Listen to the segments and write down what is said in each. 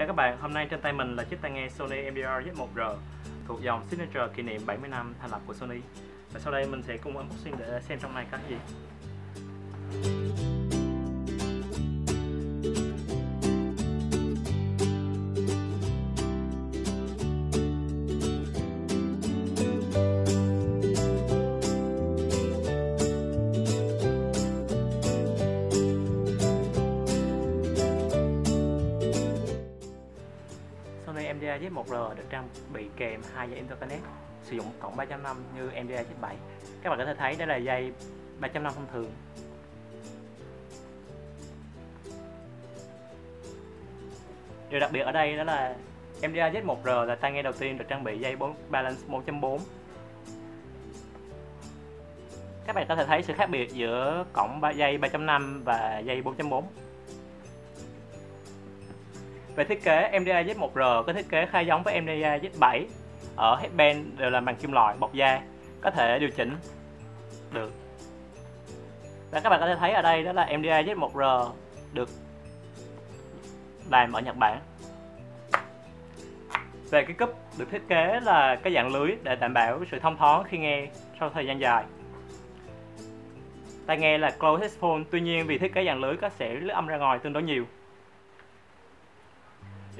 Chào các bạn, hôm nay trên tay mình là chiếc tai nghe Sony MDR Z1R thuộc dòng Signature kỷ niệm 70 năm thành lập của Sony. Và sau đây mình sẽ cùng unboxing để xem trong này có gì. Sony MDA Z1R được trang bị kèm hai dây interconnect, sử dụng cộng 3.5 như MDA Z7. Các bạn có thể thấy đây là dây 3.5 thông thường. Điều đặc biệt ở đây đó là MDA Z1R là tai nghe đầu tiên được trang bị dây 4 balance 1.4. Các bạn có thể thấy sự khác biệt giữa cổng dây 3.5 và dây 4.4. Về thiết kế, MDA Z1R có thiết kế khá giống với MDA Z7 ở headband đều là bằng kim loại bọc da. Có thể điều chỉnh được. Và các bạn có thể thấy ở đây đó là MDA Z1R được làm ở Nhật Bản. Về cái cúp được thiết kế là cái dạng lưới để đảm bảo sự thông thoáng khi nghe sau thời gian dài. Tai nghe là closed headphone tuy nhiên vì thiết kế dạng lưới có sẽ lưới âm ra ngoài tương đối nhiều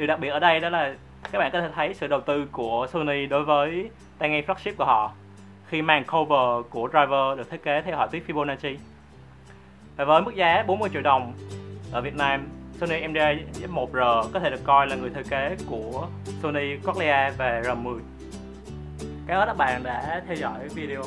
điều đặc biệt ở đây đó là các bạn có thể thấy sự đầu tư của Sony đối với tai nghe flagship của họ khi màn cover của driver được thiết kế theo họa tiết Fibonacci. Và với mức giá 40 triệu đồng ở Việt Nam, Sony MDA1R có thể được coi là người thừa kế của Sony Cochlea và R10 Cảm ơn các bạn đã theo dõi video.